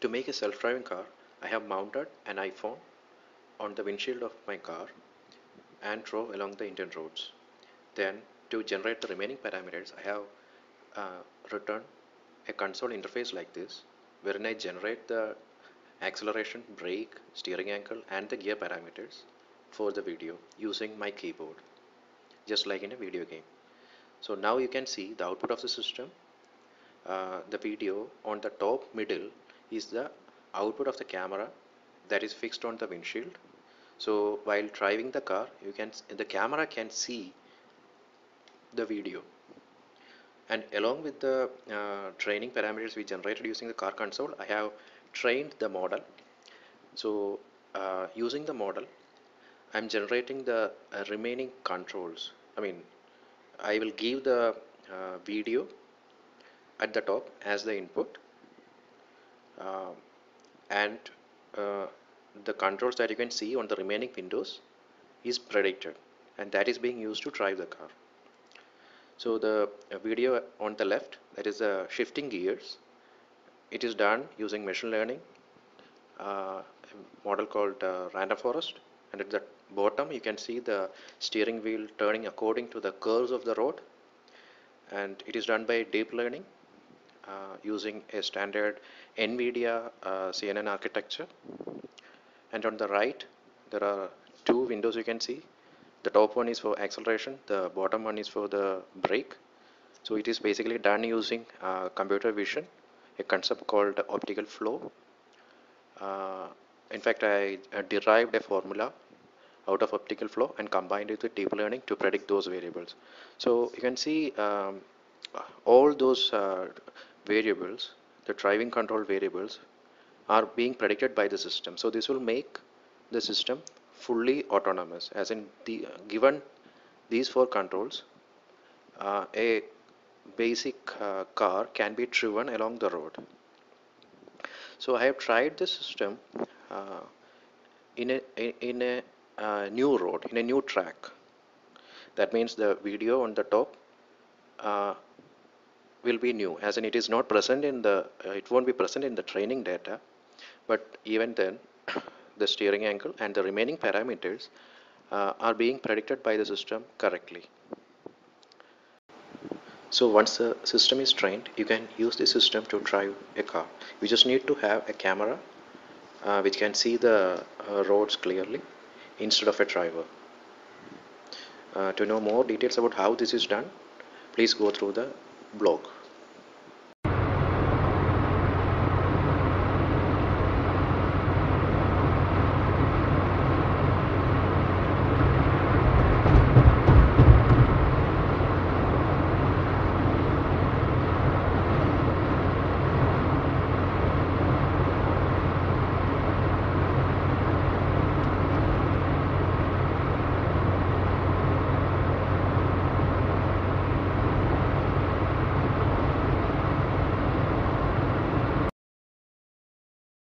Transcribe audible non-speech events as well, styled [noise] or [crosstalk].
To make a self-driving car, I have mounted an iPhone on the windshield of my car and drove along the Indian roads. Then, to generate the remaining parameters, I have uh, written a console interface like this, wherein I generate the acceleration, brake, steering angle, and the gear parameters for the video using my keyboard, just like in a video game. So now you can see the output of the system. Uh, the video on the top middle is the output of the camera that is fixed on the windshield. So while driving the car you can the camera can see the video. And along with the uh, training parameters we generated using the car console I have trained the model. So uh, using the model I'm generating the uh, remaining controls. I mean I will give the uh, video at the top as the input and uh, the controls that you can see on the remaining windows is predicted and that is being used to drive the car. So the video on the left that is the shifting gears it is done using machine learning uh, model called uh, random forest and at the bottom you can see the steering wheel turning according to the curves of the road and it is done by deep learning. uh, using a standard NVIDIA uh, CNN architecture. And on the right there are two windows you can see. The top one is for acceleration the bottom one is for the brake. So it is basically done using uh, computer vision a concept called optical flow. Uh, in fact I uh, derived a formula out of optical flow and combined it with deep learning to predict those variables. So you can see um, all those uh, variables the driving control variables are being predicted by the system. So this will make the system fully autonomous as in the given these four controls uh, a basic uh, car can be driven along the road. So I have tried the system uh, in a in a uh, new road in a new track. That means the video on the top uh, will be new as in it is not present in the uh, it won't be present in the training data but even then [coughs] the steering angle and the remaining parameters uh, are being predicted by the system correctly. So once the system is trained you can use the system to drive a car. You just need to have a camera uh, which can see the uh, roads clearly instead of a driver. Uh, to know more details about how this is done please go through the blog